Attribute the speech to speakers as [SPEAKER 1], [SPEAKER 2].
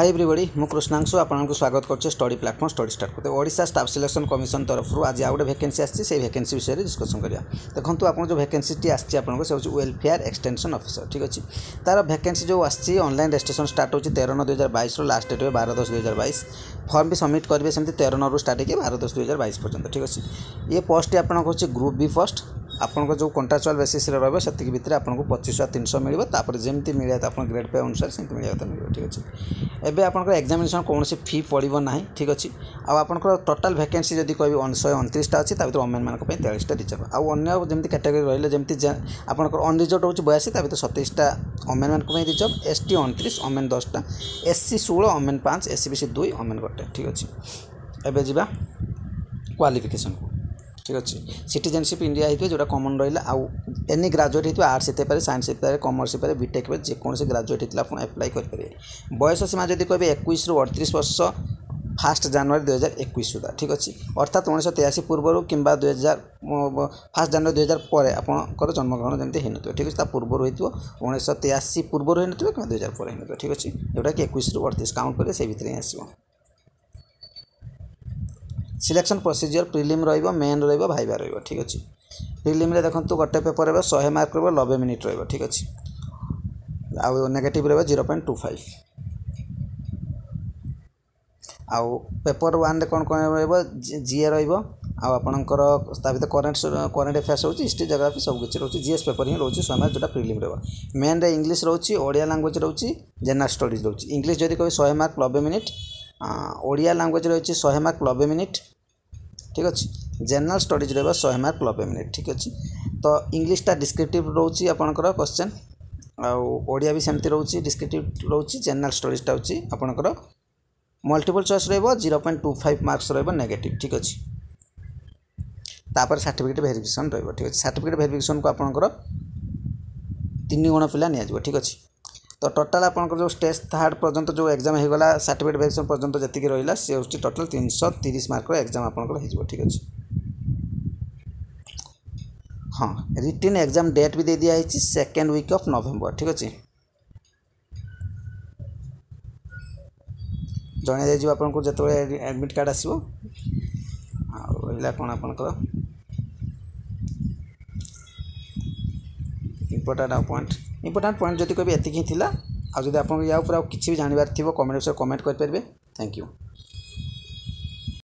[SPEAKER 1] high এভ্রিবডি মু কৃষ্ণাংশু আপনার স্বাগত করছি স্টডি প্লাটফর্ম স্টডি স্টার্ট করতে ওড়শা স্টাফ সিলেকশন কমিশন তরফর আজ আউ গোটে ভ্যাকেন্সি আসছে সেই ভ্যাকেন্সি বিষয়ে ডিসকসন করা দেখুন আপনার যে ভ্যাকেন্সিটি আসছে আপনার সে হচ্ছে ওয়েলফেয়ার এক্সটেনশন অফিসর ঠিক আছে তার ভ্যাকেন্সি যে আসছে অনলাইন রেজিস্ট্রেসন স্টার্ট হচ্ছে তের ন দুই হাজার বাইশর লাস্ট ডেট হবে বার দশ দুই হাজার বাইশ ফর্ম বি সবমিট করবে সেমতি তের নু স্টার্ট হয়ে বার দশ দুই হাজার বাইশ পর্যন্ত ঠিক আছে ইয়ে পোস্টটি আপনার হচ্ছে গ্রুপ বি ফার্স্ট ଆପଣଙ୍କ ଯେଉଁ କଣ୍ଟ୍ରାଚୁଆଲ୍ ବେସିସ୍ରେ ରହିବ ସେତିକି ଭିତରେ ଆପଣଙ୍କୁ ପଚିଶହ ତିନିଶହ ମିଳିବ ତାପରେ ଯେମିତି ମିଳିବା ଆପଣ ଗ୍ରେଡ଼୍ ପାଇବା ଅନୁସାରେ ସେମିତି ମିଳିବା କଥା ମିଳିବ ଠିକ୍ ଅଛି ଏବେ ଆପଣଙ୍କର ଏକ୍ଜାମିନେସନ୍ କୌଣସି ଫି ପଡ଼ିବ ନାହିଁ ଠିକ୍ ଅଛି ଆଉ ଆପଣଙ୍କର ଟୋଟାଲ୍ ଭ୍ୟାକେନ୍ସି ଯଦି କହିବି ଶହେ ଅଣତିରିଶଟା ଅଛି ତା ଭିତରେ ଓମେନ୍ମାନଙ୍କ ପାଇଁ ତେୟାଳିଶଟା ରିଜର୍ଭ ଆଉ ଅନ୍ୟ ଯେମିତି କ୍ୟାଟେଗୋରୀ ରହିଲେ ଯେମିତି ଆପଣଙ୍କର ଅନରିଜର୍ଭ ହେଉଛି ବୟାଅଶୀ ତା ଭିତରେ ସତେଇଶଟା ଓମେନ୍ମାନଙ୍କ ପାଇଁ ରିଜର୍ଭ ଏସ୍ ଟି ଅଣତିରିଶ ଓମେନ୍ ଦଶଟା ଏସ୍ ସି ଷୋହଳ ଓମେନ୍ ପାଞ୍ଚ ଏସ୍ ସି ବି ସି ଦୁଇ ଓମେନ୍ ଗୋଟେ ଠିକ୍ ଅଛି ଏବେ ଯିବା କ୍ୱାଲିଫିକେସନ୍କୁ ঠিক আছে সিটিজেনশিপ ইন্ডিয়া ଅଛି ସିଟିଜେନସିପ୍ ଇଣ୍ଡିଆ ହେଇଥିବ ଯେଉଁଟା କମନ୍ ରହିଲା ଆଉ ଏନି ଗ୍ରାଜୁଏଟ୍ ହେଇଥିବ ଆର୍ଟ୍ସ ହେଇପାରିବେ ସାଇନ୍ସ ହେଇପାରିବେ କମର୍ସ ହେଇପାରିବେ ବିଟେକ୍ গ্রাজুয়েট হয়েছিল আপনার ହେଇଥିଲେ করে ଆପ୍ଲାଏ বয়স সীমা যদি ଯଦି একুশ রু ଅଠତିରିଶ বর্ষ ফার্স্ট জানুয়ারি দুই হাজার একুশ সুদ্ধা ঠিক আছে অর্থাৎ উনিশশো তেয়াশি পূর্ব কিংবা দুই হাজার ফার্স্ট জানুয়ারি দুই হাজার পরে আপনার জন্মগ্রহণ যেমনি হয়ে নথিব ঠিক আছে তা পূর্ব হয়ে উনিশশো তেয়াশি পূর্ব হয়ে নথিব কিংবা দুই হাজার পরে হয়ে নথিব ঠিক আছে যেটাকি রু অড়তিশ কাউন্ট করে সেই ভিতরে আসবে ସିଲେକ୍ସନ୍ ପ୍ରୋସିଜିଓର ପ୍ରିଲିମ୍ ରହିବ ମେନ୍ ରହିବ ଭାଇବା ରହିବ ଠିକ୍ ଅଛି ପ୍ରିଲିମ୍ରେ ଦେଖନ୍ତୁ ଗୋଟେ ପେପର୍ ରହିବ ଶହେ ମାର୍କ ରହିବ ନବେ ମିନିଟ୍ ରହିବ ଠିକ୍ ଅଛି ଆଉ ନେଗେଟିଭ୍ ରହିବ ଜିରୋ ପଏଣ୍ଟ ଟୁ ଫାଇଭ୍ ଆଉ ପେପର୍ ୱାନ୍ରେ କ'ଣ କ'ଣ ରହିବ ଜିଏ ରହିବ ଆଉ ଆପଣଙ୍କର ତା ଭିତରେ କରେଣ୍ଟ କରେଣ୍ଟ ଆଫେୟାର୍ସ ରହୁଛି ହିଷ୍ଟ୍ରି ଜୋଗ୍ରାଫି ସବୁ କିଛି ରହୁଛି ଜିଏସ୍ ପେପର୍ ହିଁ ରହୁଛି ଶହେ ମାର୍କ ଯେଉଁଟା ପ୍ରିଲିମ୍ ରହିବ ମେନ୍ରେ ଇଂଲିଶ ରହୁଛି ଓଡ଼ିଆ ଲାଙ୍ଗୁଏଜ୍ ରହୁଛି ଜେନେରାଲ୍ ଷ୍ଟଡ଼ିଜ୍ ରହୁଛି ଇଂଲିଶ ଯଦି କହିବେ ଶହେ ମାର୍କ ନବେ ମିନିଟ୍ ଓଡ଼ିଆ ଲାଙ୍ଗୁଏଜ୍ ରହିଛି ଶହେ ମାର୍କ ନବେ ମିନିଟ୍ ଠିକ୍ ଅଛି ଜେନେରାଲ୍ ଷ୍ଟଡ଼ିଜ୍ ରହିବ ଶହେ ମାର୍କ ନବେ ମିନିଟ୍ ଠିକ୍ ଅଛି ତ ଇଂଲିଶଟା ଡିସ୍କ୍ରିପ୍ଟିଭ୍ ରହୁଛି ଆପଣଙ୍କର କ୍ୱେଶ୍ଚନ୍ ଆଉ ଓଡ଼ିଆ ବି ସେମିତି ରହୁଛି ଡିସ୍କ୍ରିପ୍ଟିଭ୍ ରହୁଛି ଜେନେରାଲ୍ ଷ୍ଟଡ଼ିଜ୍ଟା ହେଉଛି ଆପଣଙ୍କର ମଲ୍ଟିପଲ୍ ଚଏସ୍ ରହିବ zero point two five marks ରହିବ ନେଗେଟିଭ୍ ଠିକ୍ ଅଛି ତାପରେ ସାର୍ଟିଫିକେଟ୍ ଭେରିଫିକେସନ୍ ରହିବ ଠିକ୍ ଅଛି ସାର୍ଟିଫିକେଟ୍ ଭେରିଫିକେସନ୍କୁ ଆପଣଙ୍କର ତିନି ଗୁଣ ପିଲା ନିଆଯିବ ଠିକ୍ ଅଛି তো ଟୋଟାଲ୍ ଆପଣଙ୍କର ଯେଉଁ ଷ୍ଟେଜ୍ ଥାର୍ଡ଼ ପର୍ଯ୍ୟନ୍ତ ଯେଉଁ ଏକ୍ଜାମ୍ ହୋଇଗଲା ସାର୍ଟିଫିକେଟ୍ ଭେରିଫିକେସନ୍ ପର୍ଯ୍ୟନ୍ତ ଯେତିକି ରହିଲା ସେ ହେଉଛି ଟୋଟାଲ୍ ତିନିଶହ ତିରିଶ ମାର୍କର ଏକ୍ଜାମ୍ ଆପଣଙ୍କର ହୋଇଯିବ ଠିକ୍ ଅଛି ହଁ ରିଟିନ୍ ଏକ୍ଜାମ୍ ଡେଟ୍ ବି ଦେଇ ଦିଆହେଇଛି ସେକେଣ୍ଡ ୱିକ୍ ଅଫ୍ ନଭେମ୍ବର ଠିକ୍ ଅଛି ଜଣାଇ ଦିଆଯିବ ଆପଣଙ୍କୁ ଯେତେବେଳେ ଆଡ଼ମିଟ୍ କାର୍ଡ଼ ଆସିବ ଆଉ ରହିଲା କ'ଣ ଆପଣଙ୍କର ଇମ୍ପୋର୍ଟାଣ୍ଟ ଆଉ ପଏଣ୍ଟ ଇମ୍ପୋର୍ଟାଣ୍ଟ ପଏଣ୍ଟ ଯଦି କହିବେ ଏତିକି ହିଁ ଥିଲା ଆଉ ଯଦି ଆପଣଙ୍କୁ ୟା ଉପରେ ଆଉ କିଛି ବି ଜାଣିବାର ଥିବ କମେଣ୍ଟ ବକ୍ସରେ କମେଣ୍ଟ କରିପାରିବେ ଥ୍ୟାଙ୍କ ୟୁ